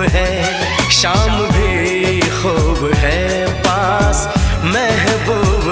है शाम भी खूब है पास महबूब